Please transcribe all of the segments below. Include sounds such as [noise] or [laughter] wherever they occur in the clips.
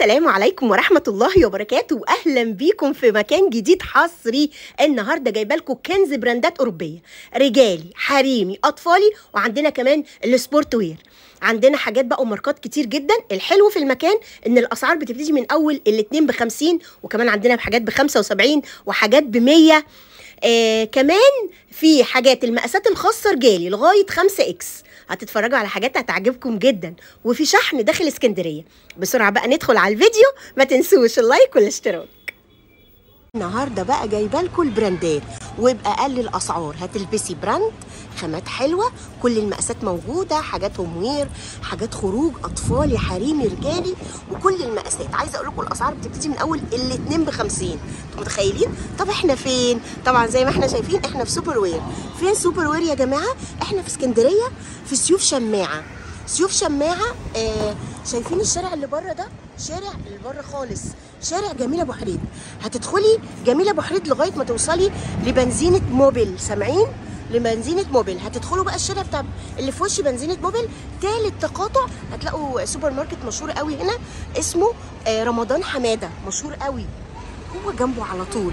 السلام عليكم ورحمة الله وبركاته. وأهلا بيكم في مكان جديد حصري. النهاردة جايبة لكم كنز براندات أوروبية. رجالي حريمي أطفالي وعندنا كمان ال sportswear. عندنا حاجات بقى وماركات كتير جدا. الحلو في المكان إن الأسعار بتبتدي من أول الاتنين ب 50 وكمان عندنا حاجات ب 75 وحاجات ب 100 آه كمان في حاجات المقاسات الخاصة رجالي لغاية 5 X. هتتفرجوا على حاجات هتعجبكم جدا. وفي شحن داخل اسكندرية. بسرعة بقى ندخل على الفيديو. ما تنسوش ال like والاشتراك. النهارده بقى جايبة لكم البراندات. وباقل الأسعار. هتلبسي brand خامات حلوة كل المقاسات موجودة حاجات wear حاجات خروج اطفالي حريمي رجالي وكل المقاسات. عايزة أقول لكم الأسعار بتبتدي من أول الاتنين ب 50 أنتوا متخيلين؟ طب إحنا فين؟ طبعا زي ما إحنا شايفين إحنا في سوبر وير فين سوبر وير يا جماعة؟ إحنا في اسكندرية في سيوف شماعة. سيوف شماعة آه شايفين الشارع اللي بره ده؟ شارع اللي بره خالص. شارع جميلة أبو حريد هتدخلي جميلة أبو حريد لغاية ما توصلي لبنزينة موبيل. سامعين؟ لبنزينة موبيل. هتدخلوا بقى الشارع بتاع اللي في وش بنزينة موبيل. تالت تقاطع هتلاقوا سوبر ماركت مشهور قوي هنا. اسمه آه رمضان حمادة. مشهور قوي. هو جنبه على طول.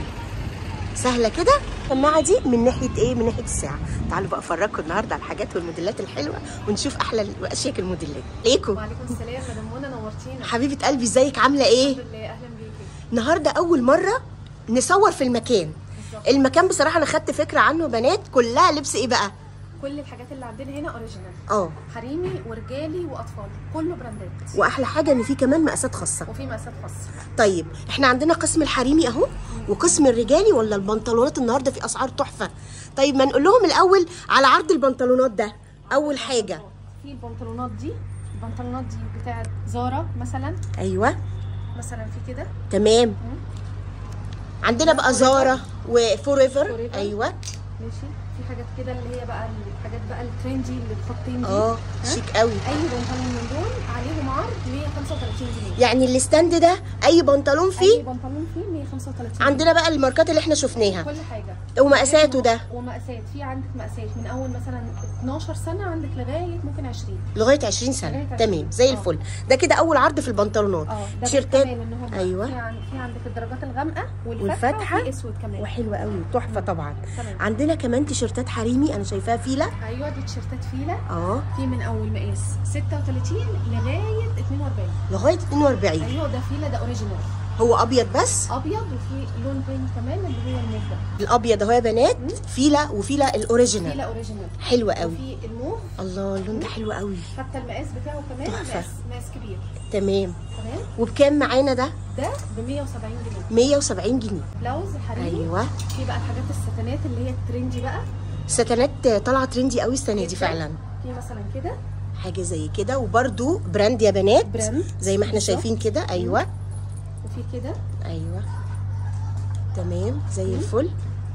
سهلة كده. السماعه دي من ناحية إيه؟ من ناحية الساعة. تعالوا بقى أفرجكم النهارده على الحاجات والموديلات الحلوة ونشوف أحلى وأشيك الموديلات. عليكم. وعليكم السلام مدام منى نورتينا. حبيبة قلبي إزيك؟ عاملة إيه؟ الحمد لله أهلا بيكي. النهارده أول مرة نصور في المكان. المكان بصراحة أنا خدت فكرة عنه بنات كلها لبس إيه بقى؟ كل الحاجات اللي عندنا هنا original آه. حريمي ورجالي وأطفال. كله براندات. وأحلى حاجة إن في كمان مقاسات خاصة. وفي مقاسات خاصة. طيب إحنا عندنا قسم الحريمي أهو. وقسم الرجالي ولا البنطلونات النهارده في أسعار تحفة؟ طيب ما نقول لهم الأول على عرض البنطلونات ده. أول حاجة. في البنطلونات دي البنطلونات دي بتاعت زارا مثلا. أيوه. مثلا في كده. تمام. عندنا بقى زارا وفور ايفر. أيوه. ماشي. في حاجات كده اللي هي بقى الحاجات بقى ال trendy اللي بخطين دي. آه؟ شيك قوي. أي بنطلون من دول عليهم عرض 135 جنيه. يعني ال stand ده أي بنطلون أي فيه بنطلون فيه 135 عندنا بقى الماركات اللي إحنا شفناها. كل حاجة. ومقاساته ده. ومقاسات. في عندك مقاسات. من أول مثلا 12 سنة عندك لغاية ممكن 20 لغاية 20 سنة. لغاية 20. تمام زي آه. الفل. ده كده أول عرض في البنطلونات. ده تيشيرتات. أيوة. في, عن... في عندك الدرجات الغامقة والفاتحة أسود كمان. وحلوة قوي تحفه طبعا. تمام. عندنا كمان تيشيرتات حريمي أنا شايفاها Fila. أيوه دي تيشيرتات Fila. آه. في من أول مقاس 36 لغاية 42 لغاية 42 أيوه ده Fila ده original هو أبيض بس. أبيض وفي لون تاني كمان اللي هو الموف ده الأبيض أهو يا بنات Fila و Fila ال original. Fila original. حلوة قوي. وفي الموف. الله اللون ده حلو قوي. حتى المقاس بتاعه كمان تحفة. مقاس مقاس كبير. تمام. تمام. وبكام معانا ده؟ ده ب 170 جنيه. 170 جنيه. بلاوز حريمي أيوه. في بقى الحاجات الستانات اللي هي ال trendy بقى. ستانات طالعة trendy قوي السنة دي. فعلا. في مثلا كده. حاجة زي كده. وبرده brand يا بنات brand. زي ما إحنا. شايفين كده. أيوه. وفي كده. أيوه. تمام زي الفل.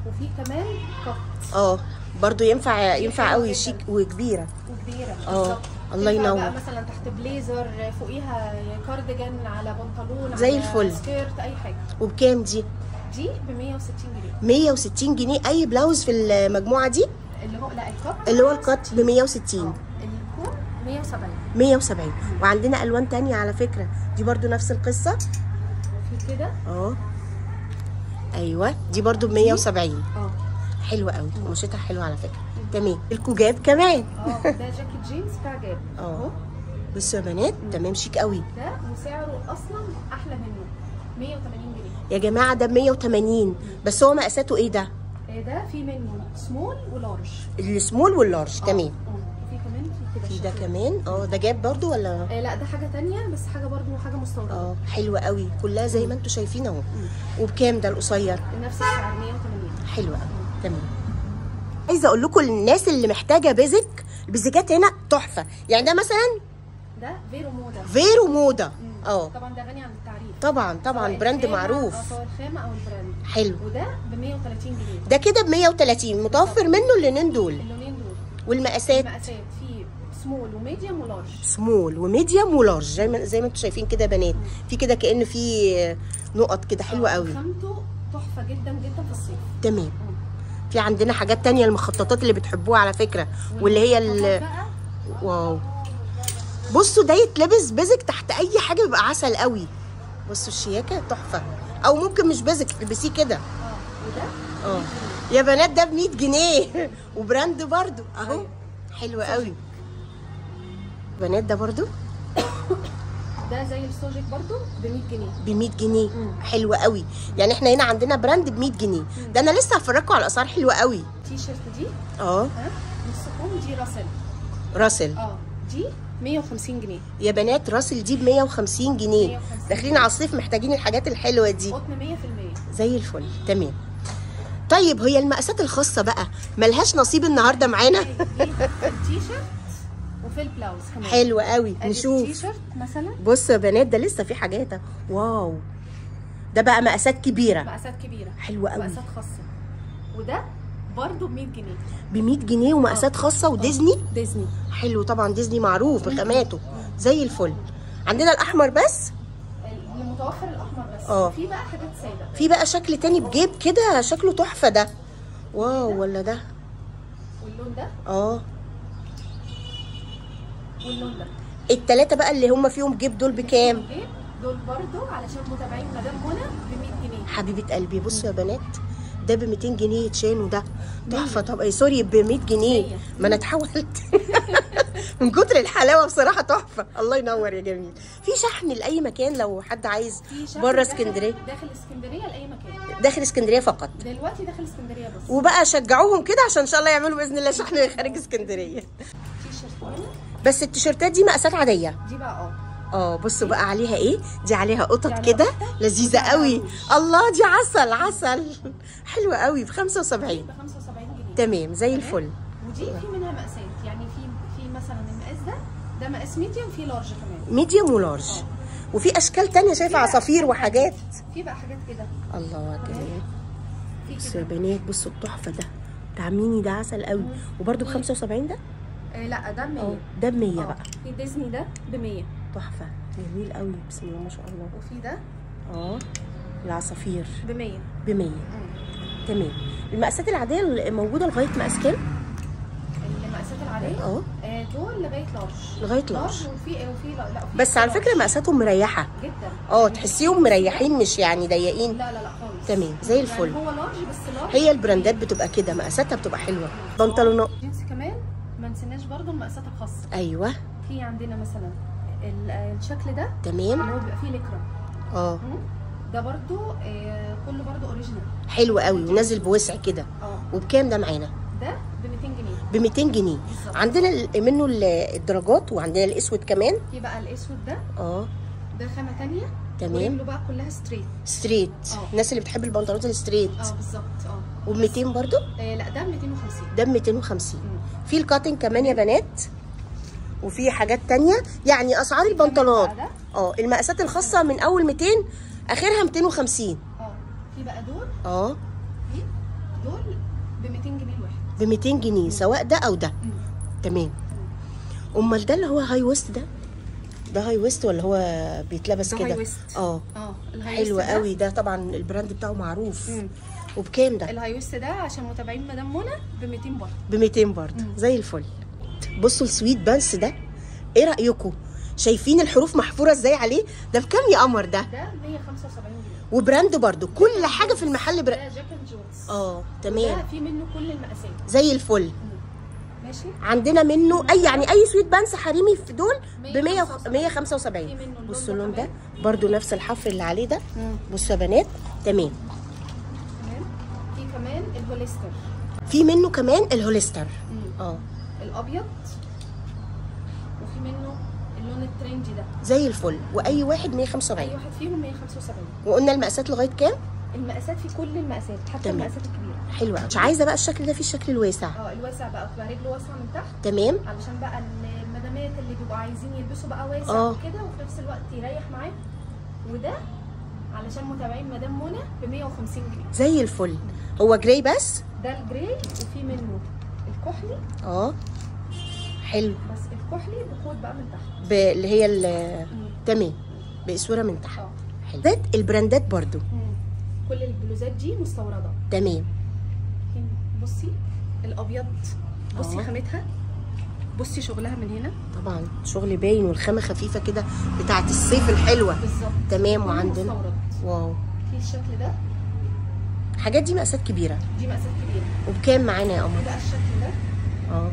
وفي كمان كت آه برضو ينفع ينفع قوي شيك وكبيرة. وكبيرة آه،. الله ينور. بقى مثلا تحت بليزر فوقيها كارديجان على بنطلون زي على الفل. skirt أي حاجة. وبكام دي؟ دي ب 160 جنيه. 160 جنيه. أي بلاوز في المجموعة دي؟ اللي هو لا الكاب اللي هو الكت ب 160 آه الكم 170 170 وعندنا ألوان تانية على فكرة. دي برضو نفس القصة. في كده؟ آه. أيوه دي برضو ب 170 آه. حلوة قوي قماشتها حلوة على فكرة. تمام. الكوجاب كمان. آه ده جاكيت جينز بتاع جاب آه. اهو. بصوا يا بنات تمام شيك قوي. ده وسعره أصلا أحلى منه 180 جنيه. يا جماعة ده ب 180 بس هو مقاساته إيه ده؟ إيه ده؟ في منه small و large ال small وال large تمام. آه. في ده. كمان. آه ده جاب برضو ولا؟ آه لا ده حاجة تانية بس حاجة برضو حاجة مستوردة. آه حلوة قوي. كلها زي ما أنتم شايفين اهو. وبكام ده القصير؟ نفس السعر 180 حلوة قوي. تمام. عايزة أقول لكم للناس اللي محتاجة basic البيزكات هنا تحفة. يعني ده مثلا؟ ده Vero Moda. Vero Moda. آه. طبعا ده غني عن التعريف. طبعا طبعا. brand معروف. سواء الخامة أو ال brand. حلو. وده ب 130 جنيه. ده كده ب 130 متوفر منه اللونين دول. اللونين دول. والمقاسات؟ المقاسات. سمول وميديوم ولارج. سمول وميديوم ولارج. زي ما زي ما أنتم شايفين كده يا بنات. في كده كأن في نقط كده حلوة آه، قوي. خامته تحفة جدا جدا في الصيف. تمام. في عندنا حاجات تانية المخططات اللي بتحبوها على فكرة. واللي هي ال... wow. بصوا ده يتلبس basic تحت أي حاجة بيبقى عسل قوي. بصوا الشياكة تحفة. أو ممكن مش basic تلبسيه كده. آه وده؟ آه. يا بنات ده ب 100 جنيه. [laughs] و brand برضو. أهو. حلو قوي. بنات ده برضو؟ [coughs] ده زي السوجيك برضو ب 100 جنيه. ب 100 جنيه. مم. حلو قوي. يعني إحنا هنا عندنا brand ب 100 جنيه ده أنا لسه هفرجكم على الأسعار حلوة قوي. تي شيرت دي آه. ها؟ نص كم دي Russell. Russell. آه. دي 150 جنيه. يا بنات Russell دي ب 150 جنيه. 150. داخلين على الصيف محتاجين الحاجات الحلوة دي. قطن 100% زي الفل. تمام. طيب هي المقاسات الخاصة بقى ملهاش نصيب النهارده معانا؟ التيشيرت. وفي البلاوز كمان. حلو قوي. نشوف. التيشيرت مثلا. بصوا يا بنات ده لسه في حاجات wow. ده بقى مقاسات كبيرة. مقاسات كبيرة. حلوة قوي. مقاسات خاصة. وده برضو ب 100 جنيه. ب 100 جنيه ومقاسات خاصة وديزني؟ ديزني. حلو طبعا ديزني معروف بخاماته زي الفل. عندنا الأحمر بس؟ المتوفر الأحمر بس. آه. في بقى حاجات ساده في بقى شكل تاني بجيب كده شكله تحفة ده. wow ولا ده؟ واللون ده؟ آه. واللون ده التلاتة بقى اللي هم فيهم جيب دول بكام؟ دول برضو علشان متابعين مدام منى ب 100 جنيه. حبيبة قلبي بصوا يا بنات ده ب 200 جنيه تشان وده تحفة. طب اي sorry ب 100 جنيه. ما أنا اتحولت. [laughs] من كتر الحلاوة بصراحة تحفة. الله ينور يا جميل. في شحن لأي مكان لو حد عايز بره اسكندرية؟ داخل اسكندرية لأي مكان. داخل اسكندرية فقط. دلوقتي داخل اسكندرية بس. وبقى شجعوهم كده عشان إن شاء الله يعملوا بإذن الله شحن خارج اسكندرية. بس التيشيرتات دي مقاسات عادية. دي بقى آه. آه بصوا بقى عليها إيه؟ دي عليها قطط كده. لذيذة قوي. الله دي عسل عسل. حلوة قوي ب 75 ب 75 جنيه. تمام زي الفل. ودي في منها مقاسات يعني في في مثلا المقاس ده ده مقاس medium في large كمان. medium و large وفي أشكال تانية شايفة عصافير وحاجات. في بقى حاجات كده. الله جميل بصوا يا بنات بصوا التحفة ده. ميني ده عسل قوي. وبرده ب 75 ده؟ آه لا ده ب 100 آه ده ب 100 آه. بقى. في ديزني ده ب 100 تحفة. جميل قوي. بسم الله ما شاء الله. وفي ده آه العصافير. ب 100 ب 100 تمام. المقاسات العادية موجودة لغاية مقاس كام؟ المقاسات العادية؟ آه. آه، دول لغاية large. لغاية large. وفي وفي لا بس على. فكرة مقاساتهم مريحة. جدا. آه تحسيهم مريحين مش يعني ضيقين. لا لا لا خالص. تمام. زي الفل. يعني هو large بس large. هي البراندات بتبقى كده. مقاساتها بتبقى حلوة. بنطلونات. المقاسات الخاصة. أيوه. في عندنا مثلا ال- الشكل ده تمام. اللي هو بيبقى فيه لكرة آه. ده برضو آه، كله برضو original حلو قوي ونازل بوسع كده. آه. وبكام ده معانا؟ ده ب 200 جنيه. ب 200 جنيه. بالظبط. عندنا منه ال- الدرجات وعندنا الأسود كمان. في بقى الأسود ده. آه. ده خامة تانية. تمام. ورجله بقى كلها straight straight آه. الناس اللي بتحب البنطلونات ال straight آه بالظبط. آه. وب 200 برضو؟ آه، لا ده ب 250 ده ب 250 مم. في ال cutting كمان يا بنات وفي حاجات تانية. يعني أسعار البنطلونات. آه المقاسات الخاصة من أول 200 آخرها 250 آه في بقى دول؟ آه. دول ب 200 جنيه الواحد. ب 200 جنيه سواء ده أو ده. تمام. أمال ده اللي هو high waist ده؟ ده high waist ولا هو بيتلبس ده كده. آه. آه حلو قوي. ده طبعا ال brand بتاعه معروف. مم. وبكام ده؟ ال high waist ده عشان متابعين مدام منى ب 200 برضه. ب 200 برضه زي الفل. بصوا ال sweat pants ده إيه رايكم شايفين الحروف محفورة إزاي عليه؟ ده بكام يا قمر ده؟ ده 175 جنيه. و brand برضه. كل حاجة في المحل بر... ده Jack and Jones. آه ده تمام في منه كل المقاسات. زي الفل. مم. ماشي؟ عندنا منه اي يعني أي sweat pants حريمي في دول ب 100 175. 175 في منه اللون بصوا ده. اللون ده. برضو نفس الحفر اللي عليه ده. بصوا يا بنات. تمام. الهوليستر. في منه كمان الهوليستر. آه. الأبيض وفي منه اللون الترنجي ده. زي الفل. وأي واحد أي 175 واحد فيهم 175 وقلنا المقاسات لغاية كام؟ المقاسات في كل المقاسات حتى تمام. المقاسات الكبيرة. حلوة مش عايزة بقى الشكل ده في الشكل الواسع. آه الواسع بقى بتبقى رجله واسعة من تحت. تمام. علشان بقى ال- المدامات اللي بيبقوا عايزين يلبسوا بقى واسع آه. وكده وفي نفس الوقت يريح معاه وده علشان متابعين مدام منى ب 150 جنيه. زي الفل. هو جراي بس؟ ده الجراي وفي منه الكحلي. آه. حلو. بس الكحلي بخوت بقى من تحت. ب- اللي هي ال- تمام. باسوره من تحت. آه. حلو. ده البراندات برضو. مم. كل البلوزات دي مستورده. تمام. بصي الأبيض. بصي آه. خامتها. بصي شغلها من هنا؟ طبعا شغل باين والخامة خفيفة كده بتاعت الصيف الحلوة. بالظبط. تمام وعندنا. واو. في الشكل ده. الحاجات دي مقاسات كبيرة. دي مقاسات كبيرة. وبكام معانا يا قمر؟ بقى الشكل ده. آه.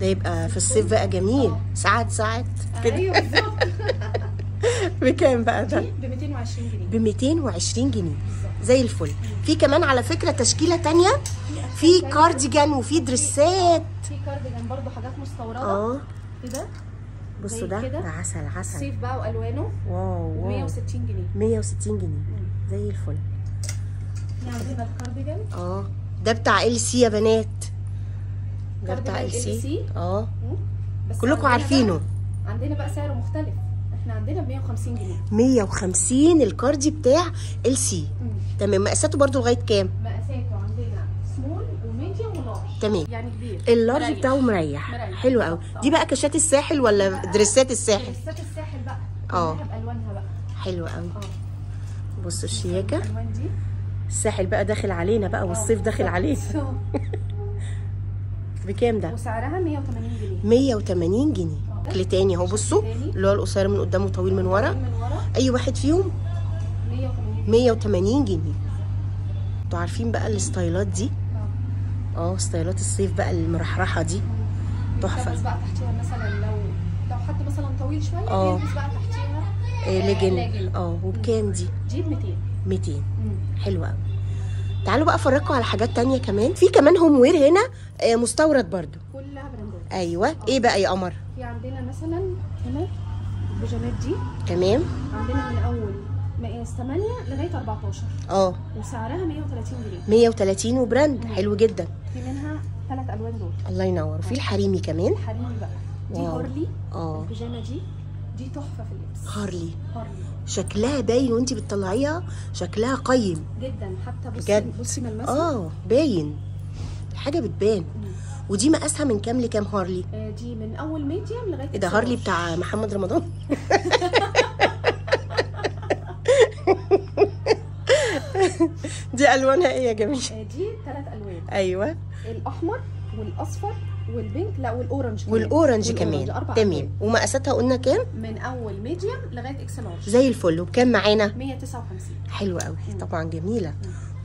ده يبقى في الصيف بقى جميل. آه. ساعات ساعات. كده. أيوه بالظبط. [laughs] بكام بقى ده؟ ب 220 جنيه. ب 220 جنيه. زي الفل. في كمان على فكرة تشكيلة تانية. في كارديجان وفي دريسات. في كارديجان برضو حاجات مستوردة. آه. كده بصوا زي ده كده. ده عسل عسل. صيف بقى وألوانه. wow wow. 160 جنيه. 160 جنيه. زي الفل. في عندنا الكارديجان آه. ده بتاع LC يا بنات. ده بتاع LC. آه. كلكم عارفينه. عندنا بقى سعره مختلف. إحنا عندنا ب 150 جنيه. 150 ال cardi بتاع LC تمام. مقاساته برضو لغاية كام مقاساته عندنا small و medium و large تمام. يعني كبير. ال large. بتاعه مريح. مريح. حلو قوي دي بقى كاشات الساحل ولا دريسات الساحل؟ دريسات الساحل بقى. آه. كلها بالوانها بقى. حلو قوي بصوا الشياكه الساحل بقى داخل علينا بقى والصيف داخل عليه [laughs] بكام ده؟ وسعرها 180 جنيه. 180 جنيه. شكل تاني أهو. بصوا اللي هو القصير من قدام وطويل من ورا. أي واحد فيهم؟ 180 180 جنيه. أنتوا عارفين بقى الستايلات دي؟ آه ستايلات الصيف بقى المرحرحة دي. تحفة. بس بقى تحتيها مثلا لو لو حد مثلا طويل شوية آه. بيلبس بقى تحتيها إيه آه، ليجن. آه وبكام دي؟ دي ب 200 200 مم. حلوة قوي تعالوا بقى أفرجكم على حاجات تانية كمان. في كمان home wear هنا آه، مستورد برضو. كلها براندات. أيوه. إيه بقى يا قمر؟ في عندنا مثلا هنا البيجامات دي. تمام. عندنا من أول مقاس 8 لغاية 14 آه. وسعرها 130 جنيه. 130 و brand. حلو جدا. في منها ثلاث ألوان دول. الله ينور. وفي الحريمي كمان. حريمي بقى. دي wow. هارلي. آه. البيجامة دي. دي تحفة في اللبس. هارلي. هارلي. شكلها باين وانت بتطلعيها. شكلها قيم. جدا. حتى بصي بجد. بصي ملمسها آه. باين. حاجة بتبان. ودي مقاسها من كام لكام هارلي؟ آه، دي من أول medium لغاية إيه ده هارلي بتاع محمد رمضان. [laughs] دي الوانها إيه يا جميل آه، دي ثلاث ألوان. أيوه. الأحمر والأصفر وال pink لا وال orange كمان. وال orange كمان. تمام. ومقاساتها قلنا كام؟ من أول medium لغاية X large زي الفل. وبكام معانا؟ 159 حلوة قوي طبعا جميلة.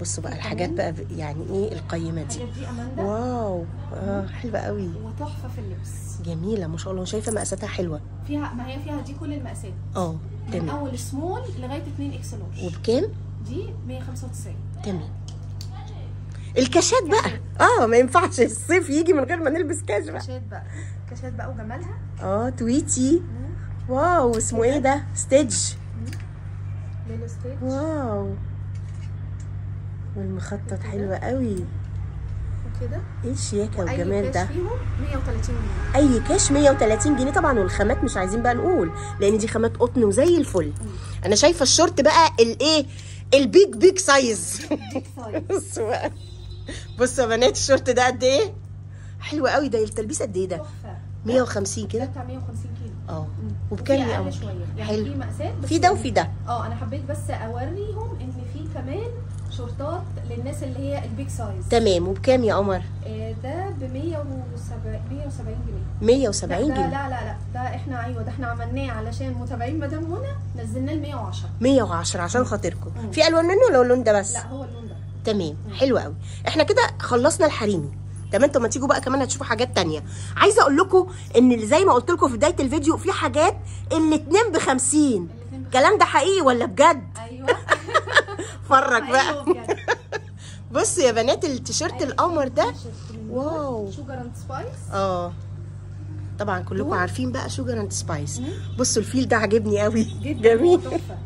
بصوا بقى الحاجات بقى يعني إيه القيمة دي؟ دي wow. آه حلوة قوي وتحفة في اللبس. جميلة. ما شاء الله. شايفة مقاساتها حلوة. فيها ما هي فيها دي كل المقاسات. آه من تمام. أول سمول لغاية 2 X Large وبكام؟ دي 195 تمام. الكاشات بقى. آه ما ينفعش الصيف يجي من غير ما نلبس كاش بقى. كاشات بقى. كاشات بقى وجمالها. آه تويتي. wow اسمه إيه ده؟ ستيتش ليلو wow. والمخطط حلوة قوي. وكده؟ إيه الشياكة اي والجمال ده؟ فيهم؟ 130 جنيه. أي كاش 130 جنيه. طبعا والخامات مش عايزين بقى نقول لأن دي خامات قطن وزي الفل. أنا شايفة الشورت بقى الايه ال big big size بصوا يا بنات الشورت ده قد إيه؟ حلو قوي ده التلبيس قد إيه ده؟ تحفة. 150 ده كده. بتاع 150 كيلو. آه. وبكام يا قمر يعني حلو. في ده وفي ده. آه أنا حبيت بس أوريهم إن في كمان شورتات للناس اللي هي ال big size. تمام وبكام يا قمر؟ آه، ده ب 170 170 جنيه. 170 لا ده جنيه. لا لا لا ده إحنا أيوه ده إحنا عملناه علشان متابعين مدام هنا نزلناه ل 110 110 عشان خاطركم. في ألوان منه ولا اللون ده بس؟ لا هو اللون ده. تمام حلو قوي. إحنا كده خلصنا الحريمي. تمام أنتوا ما تيجوا بقى كمان هتشوفوا حاجات تانية. عايزة أقول لكم إن زي ما قلت لكم في بداية الفيديو في حاجات الاتنين ب 50 الاتنين بخ- الكلام ده حقيقي ولا بجد؟ أيوه. [laughs] فرج بقى. بجد. [laughs] بصوا يا بنات التيشيرت القمر ده wow. Sugar and Spice آه. طبعا كلكم. عارفين بقى Sugar and Spice. بصوا الفيل ده عاجبني قوي. جدا. [laughs] جميل.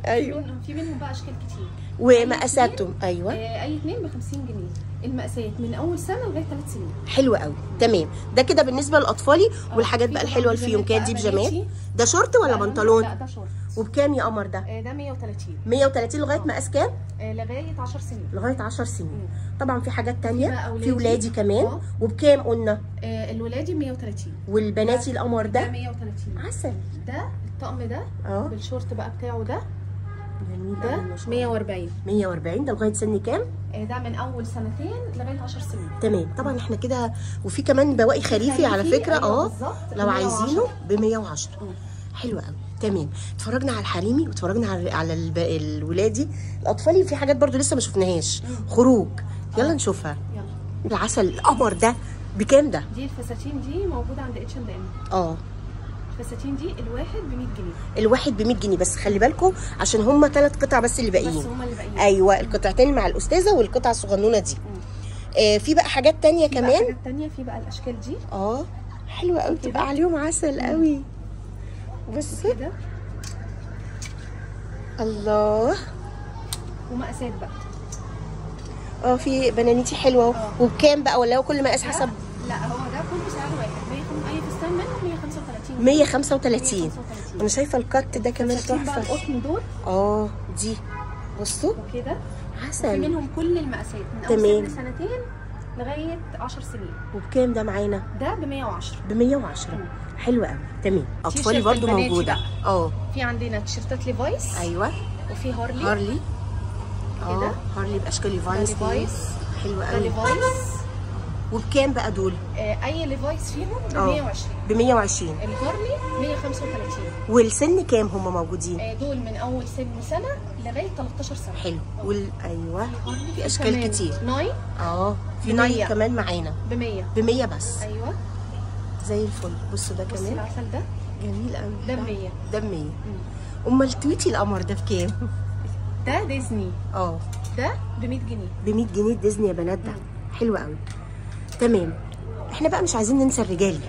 أيوه. في منهم- بقى أشكال كتير. ومقاساتهم. أيوه. آه، أي اتنين ب 50 جنيه. المقاسات من أول سنة لغاية ثلاث سنين. حلو قوي. تمام. ده كده بالنسه للاطفالي والحاجات في بقى الحلوة بيجامات الفيونكات دي بقى بيجامات. ده شورت ولا لا، بنطلون؟ لا ده شورت. وبكام يا قمر ده؟ آه، ده 130 130 لغاية مقاس كام؟ آه، لغاية 10 سنين. لغاية 10 سنين. طبعا في حاجات أولادي. في ولادي. كمان. آه. وبكام قلنا؟ آه، الولادي 130 والبناتي القمر ده؟ ده 130 عسل. ده الطقم ده آه. بالشورت بقى بتاعه ده؟ جميل ده أوي ما شاء الله. 140 140 ده لغاية سن كام؟ ده من أول سنتين لغاية 10 سنين. تمام. طبعا إحنا كده وفي كمان بواقي خريفي على خريفي، فكرة. أيوة آه. لو ب 110. عايزينه ب 110 مم. حلو قوي تمام. اتفرجنا على الحريمي واتفرجنا على على الولادي. الاطفالي في حاجات برضو لسه ما شفناهاش. خروج. يلا نشوفها. يلا. العسل القمر ده بكام ده؟ دي الفساتين دي موجودة عند اتش اند ام آه. الفساتين دي الواحد ب 100 جنيه. الواحد ب 100 جنيه. بس خلي بالكم عشان هم ثلاث قطع بس اللي بس باقيين هما اللي باقيين. أيوه القطعتين مع الأستاذة والقطعه الصغنونة دي. آه في بقى حاجات تانية في بقى كمان؟ حاجات تانية. في بقى الأشكال دي. آه حلوة قوي. تبقى عليهم عسل قوي بص كده. الله. ومقاسات بقى. آه في بنانيتي حلوة اهو. آه. وبكام بقى؟ ولا هو كل مقاس حسب؟ لا هو ده كله سعر واحد. 100 اي فستان منهم 135 135 135. أنا شايفة الكت ده كمان تحفة. القطن دول؟ آه دي. بصوا. وكده. عسل منهم كل المقاسات. من تمام. اول سن سنتين لغاية 10 سنين. وبكام ده معانا؟ ده ب 110 ب 110 حلوة قوي تمام. أطفالي برضو البناتي موجودة. آه في عندنا تيشيرتات Levi's أيوه. وفي Harley Harley آه. Harley بأشكال Levi's ده قوي Levi's وبكام بقى دول؟ آه، أي Levi's فيهم ب آه. 120 ب 120 ال Harley 135 والسن كام هم موجودين؟ آه، دول من أول سن سنة لغاية 13 سنة. حلو. وال أيوه. في أشكال كمان. كتير. Nike؟ آه في 100. كمان معانا. ب 100 ب 100 بس. أيوه. زي الفل. بصوا ده كمان. العسل ده. جميل قوي ده ب 100 ده ب 100 أمال تويتي القمر ده بكام؟ ده ديزني. آه. ده ب 100 جنيه. ب 100 جنيه ديزني يا بنات ده. حلو قوي تمام. إحنا بقى مش عايزين ننسى الرجالي.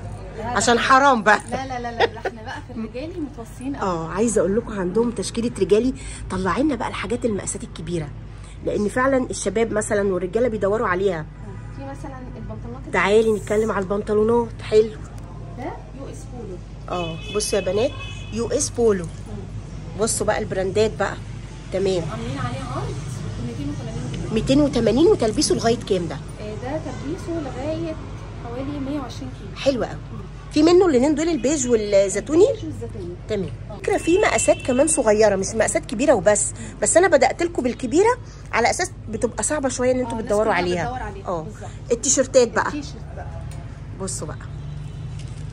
عشان حرام بقى. لا لا لا لا إحنا بقى في الرجالي متوصيين آه عايزة أقول لكم عندهم تشكيلة رجالي طلع لنا بقى الحاجات المقاسات الكبيرة. لأن فعلا الشباب مثلا والرجالة بيدوروا عليها. في مثلا البنطلونات تعالي نتكلم على البنطلونات. حلو. ده US Polo. آه بصوا يا بنات US Polo. بصوا بقى البراندات بقى. تمام. عاملين عليه عرض ب 280 جنيه 280 وتلبيسه لغاية كام ده؟ تلبيسه لغاية حوالي 120 كيلو. حلو قوي. في منه اللونين دول البيج والزيتوني؟ شو الزيتوني تمام. فكرة في مقاسات كمان صغيرة مش مقاسات كبيرة وبس. بس أنا بدأت لكم بالكبيرة على أساس بتبقى صعبة شوية إن أنتوا الناس بتدوروا عليها. آه. التيشيرتات بقى. بصوا بقى.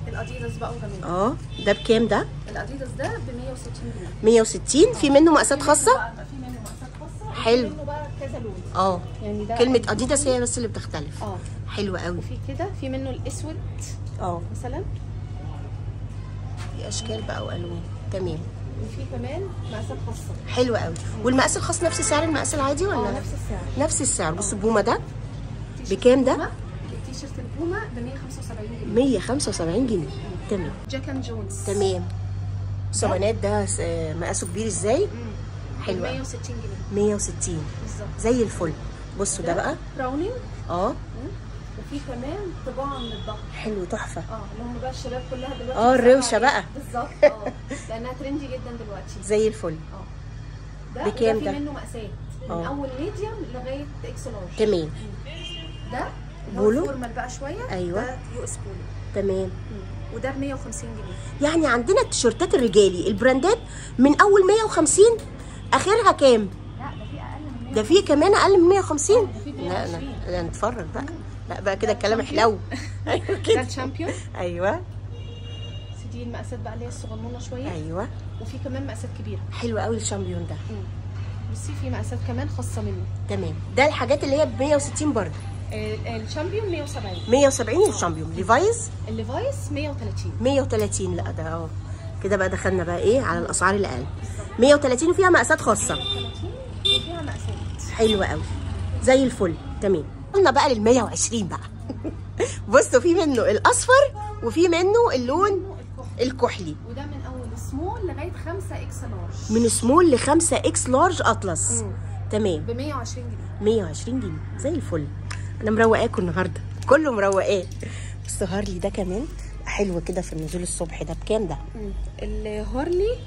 الأديداس بقى وجميل آه. ده بكام ده؟ الأديداس ده ب 160 جنيه. 160 في منه مقاسات خاصة؟ في منه مقاسات خاصة. حلو. كذا لون. آه. يعني ده كلمة اديداس هي بس اللي بتختلف. آه. حلوة قوي. وفي كده في منه الأسود آه. مثلا. في أشكال بقى وألوان. تمام. وفي كمان مقاسات خاصة. حلو قوي. والمقاس الخاص نفس سعر المقاس العادي ولا؟ آه نفس السعر. نفس السعر. بصوا البومه ده التيشيرت بكام ده؟ التيشيرت البومة ب 175 جنيه. 175 جنيه. تمام. Jack and Jones تمام. الصوانات ده مقاسه كبير إزاي. حلو قوي. 160 جنيه. 160 بالظبط زي الفل. بصوا ده بقى. Browning آه. وفي كمان طباعة من الظهر حلو تحفة. آه اللي هم بقى الشباب كلها دلوقتي آه، عليها. بقى. بالظبط آه. لأنها trendy جدا دلوقتي. [laughs] زي الفل. آه. ده بكام ده؟ في منه مقاسات. من آه. أول medium لغاية X Large تمام. ده Polo؟ formal بقى شوية. أيوة. ده US Polo. تمام. وده ب 150 جنيه. يعني عندنا التيشيرتات الرجالي البراندات من أول 150 آخرها كام؟ ده في أقل من 100 ده في كمان أقل من 150 ده في لا لا 120. لا نتفرج بقى. لا بقى كده الكلام حلو. [laughs] أيوه ده كده ال Champion أيوه. دي المقاسات بقى اللي هي الصغنونة شوية. أيوه. وفي كمان مقاسات كبيرة. حلو قوي ال Champion ده. بصي في مقاسات كمان خاصة منه. تمام. ده الحاجات اللي هي ب 160 برضه. آه، ال Champion 170 170 ال Champion. Levi's ال Levi's 130 130 لا ده آه كده بقى دخلنا بقى إيه؟ على الأسعار الأقل. 130 وفيها مقاسات خاصة. 30 وفيها حلوة قوي. زي الفل. تمام. قلنا بقى لل 120 بقى. [laughs] بصوا في منه الأصفر وفي منه اللون الكحل الكحلي. وده من أول سمول لغاية 5 X Large من سمول ل 5 X Large أطلس. مم. تمام. ب 120 جنيه. 120 جنيه. زي الفل. أنا مروقاكم النهارده. كله مروقاه. بس Harley ده كمان حلو كده في النزول الصبح. ده بكام ده؟ ال Harley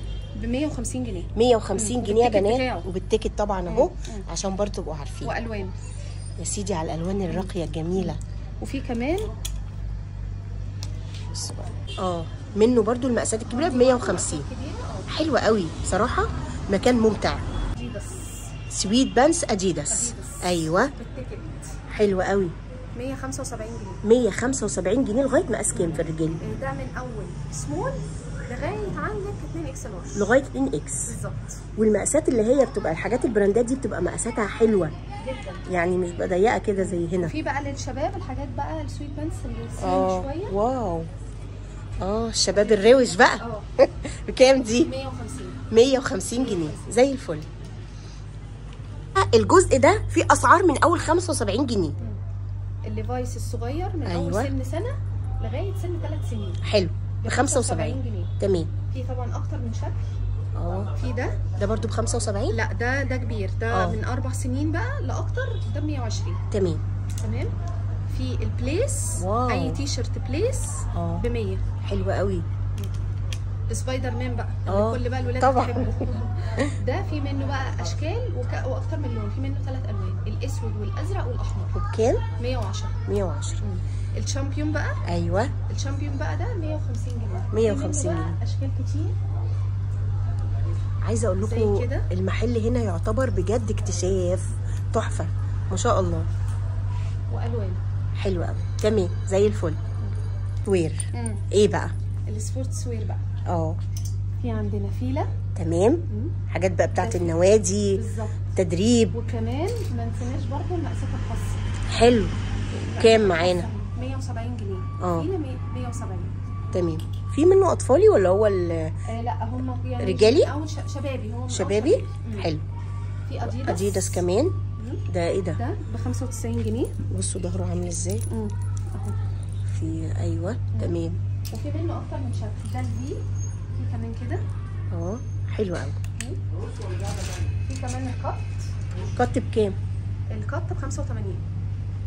ب 150 جنيه. 150 مم. جنيه يا بنات. وبال ticket طبعا أهو. عشان برضه تبقوا عارفين. وألوان. يا سيدي على الألوان الراقية الجميلة. وفي كمان بصوا بقى آه منه برضو المقاسات الكبيرة ب 150 كبيره آه حلوة قوي بصراحة. مكان ممتع. sweat pants Adidas. أيوه. بال ticket. حلو قوي. 175 جنيه. 175 جنيه لغاية مقاس كام في الرجال؟ آه، ده من أول. سمول. لغاية عندك 2 X Large. لغاية 2 X. بالظبط. والمقاسات اللي هي بتبقى الحاجات البراندات دي بتبقى مقاساتها حلوة. جدا. يعني مش بقى ضيقة كده زي هنا. في بقى للشباب الحاجات بقى ال sweat pants اللي آه شوية. wow. آه الشباب الروش بقى. آه. [laughs] بكام دي؟ 150 150 جنيه. زي الفل. الجزء ده فيه أسعار من أول 75 جنيه. الليفايس الصغير من أيوة. اول سن سنة لغاية سن 3 سنين. حلو. ب 75 جنيه. تمام في طبعا أكتر من شكل. آه. في ده؟ ده برضو ب 75 لا ده ده كبير. ده آه. من أربع سنين بقى لأكتر؟ ده ب 120 تمام. تمام. في البليس wow. أي تي شيرت بليس آه. ب 100 حلو قوي. سبايدر مان بقى آه، اللي كل بقى الولاد طبعاً. [laughs] ده في منه بقى أشكال وك... وأكتر من لون. في منه ثلاث ألوان الأسود والأزرق والأحمر. وبكام 110 110 مم. الشامبيون بقى؟ أيوه. الشامبيون بقى ده 150 جنيه. 150 في منه بقى جنيه. أشكال كتير. عايزة أقول لكم. المحل هنا يعتبر بجد اكتشاف تحفة. ما شاء الله. وألوان. حلو قوي تمام زي الفل. wear. مم. إيه بقى؟ ال sports wear بقى. آه. في عندنا فيله تمام. مم. حاجات بقى بتاعت النوادي. بالظبط. تدريب. وكمان ما نسيناش برضه المقاسات الخاصة. حلو. كام معانا؟ 170 جنيه. فيله 100 170 تمام. في منه اطفالي ولا هو ال- آه لا هم يعني رجالي؟ أو شبابي هو شبابي. حلو. في أديداس؟ أديداس كمان. ده إيه ده؟ ده ب 95 جنيه. بصوا ظهره عامل إزاي. أهو. في أيوه تمام. وفي منه أكتر من شكل ده الفي في كمان كده. آه حلو قوي في كمان ال cut. cut بكام؟ ال cut ب 85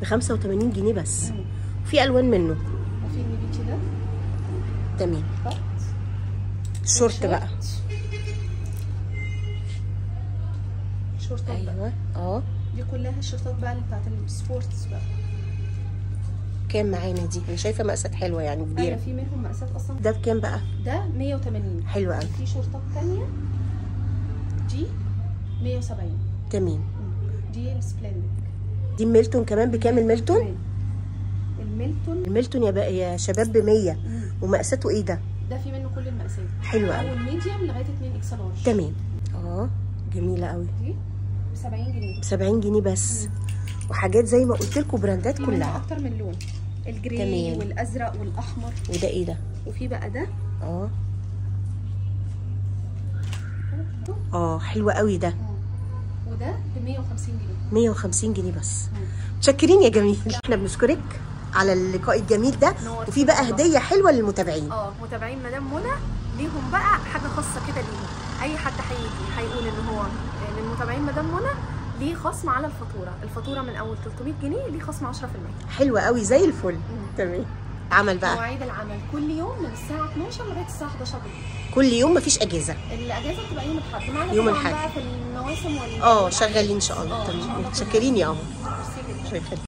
ب 85 جنيه بس. مم. في ألوان منه. وفي النبيتي ده تمام. الشورت بقى. شورتات أيوه. آه. دي كلها الشورتات بقى اللي بتاعت ال sports بقى. كام معانا دي؟ أنا شايفة مقاسات حلوة يعني أيوه كبيرة. في منهم مقاسات أصلا. ده بكام بقى؟ ده 180 حلو قوي في شورتات تانية. دي 170 تمام. دي السبلندد دي ميلتون كمان بكام الميلتون. الميلتون الميلتون يا بقى يا شباب ب 100 مم. ومقاساته إيه ده؟ ده في منه كل المقاسات. حلو قوي. اول medium لغاية 2 X Large تمام. آه جميلة قوي. دي؟ ب 70 جنيه. ب 70 جنيه بس. وحاجات زي ما قلت لكم براندات كلها. أكتر من لون. الجري تمام. والأزرق والأحمر. وده إيه ده؟ وفي بقى ده. آه. آه. حلو قوي ده. وده ب 150 جنيه. 150 جنيه بس. متشكرين يا جميل. [laughs] إحنا بنشكرك. على اللقاء الجميل ده. وفي بقى. هدية حلوة للمتابعين. آه متابعين مدام منى ليهم بقى حاجة خاصة كده ليهم. أي حد هيجي هيقول إن هو من متابعين مدام منى ليه خصم على الفاتورة. الفاتورة من أول 300 جنيه ليه خصم 10% حلوة قوي زي الفل. تمام. عمل بقى. مواعيد العمل. كل يوم من الساعة 12 لغاية الساعة 11 بالليل. كل يوم مفيش أجازة. الأجازة بتبقى يوم الأحد. معانا يوم الأحد. بقى في المواسم آه شغالين إن شاء الله. شاء تمام. متشكرين يا قمر